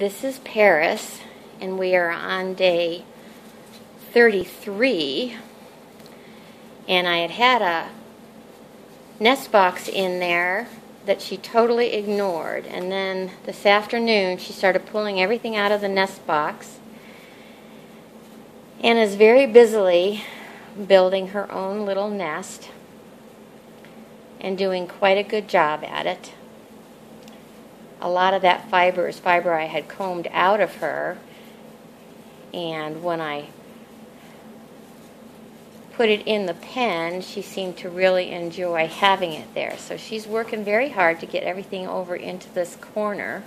This is Paris, and we are on day 33. And I had had a nest box in there that she totally ignored. And then this afternoon, she started pulling everything out of the nest box and is very busily building her own little nest and doing quite a good job at it a lot of that fiber is fiber I had combed out of her. And when I put it in the pen, she seemed to really enjoy having it there. So she's working very hard to get everything over into this corner.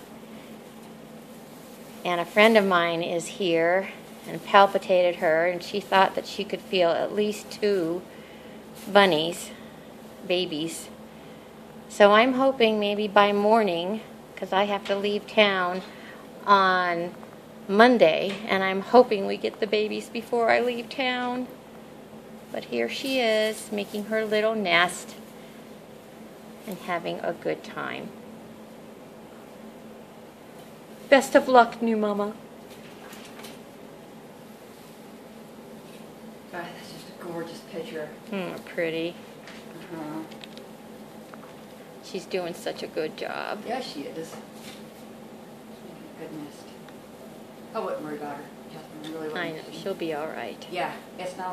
And a friend of mine is here and palpitated her, and she thought that she could feel at least two bunnies, babies. So I'm hoping maybe by morning because I have to leave town on Monday, and I'm hoping we get the babies before I leave town. But here she is, making her little nest and having a good time. Best of luck, new mama. God, that's just a gorgeous picture. Hmm, pretty. Uh-huh. She's doing such a good job. Yeah, she is. A. I wouldn't worry about her. Katherine, I really I know, she'll be all right. Yeah, it's not like